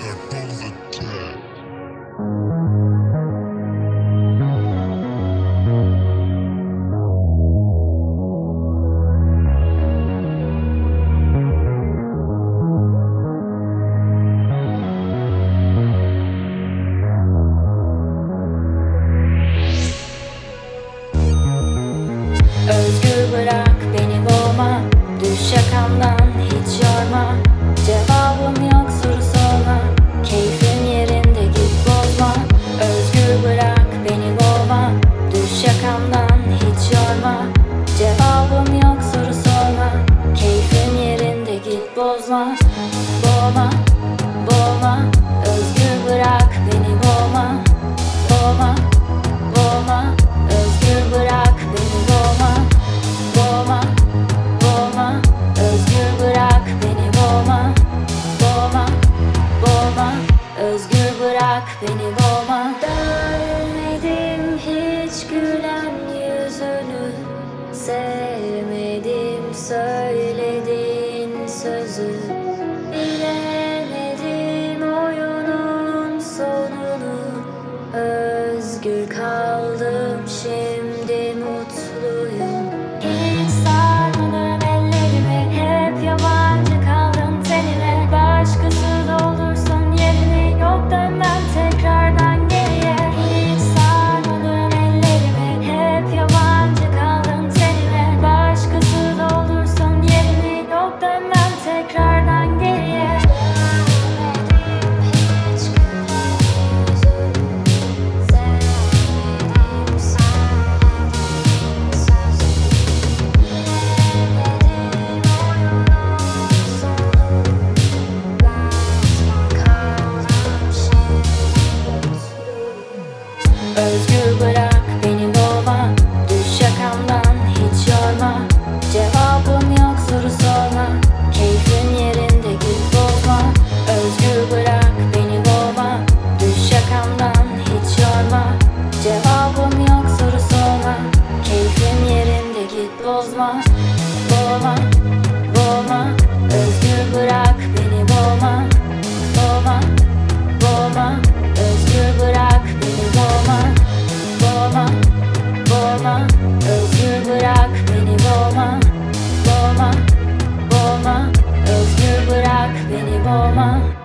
are the attacked. arkamdan hiç yorma. Cevabım yok soru sorma. Keyfin yerinde git bozma. Boğma, boğma. söylediğin sözü. Bilemedim oyunun sonunu. Özgür kaldım Özgür bırak beni baba Düş yakamdan hiç yorma. Cevabın yok soru sorma. Keyfin yerinde git bozma. Özgür bırak beni baba Düş yakamdan hiç yorma. Cevabın yok soru sorma. Keyfin yerinde git bozma. Bozma, bozma Özgür bırak boğma Özgür bırak beni boğma Boğma, boğma. Özgür bırak beni boğma.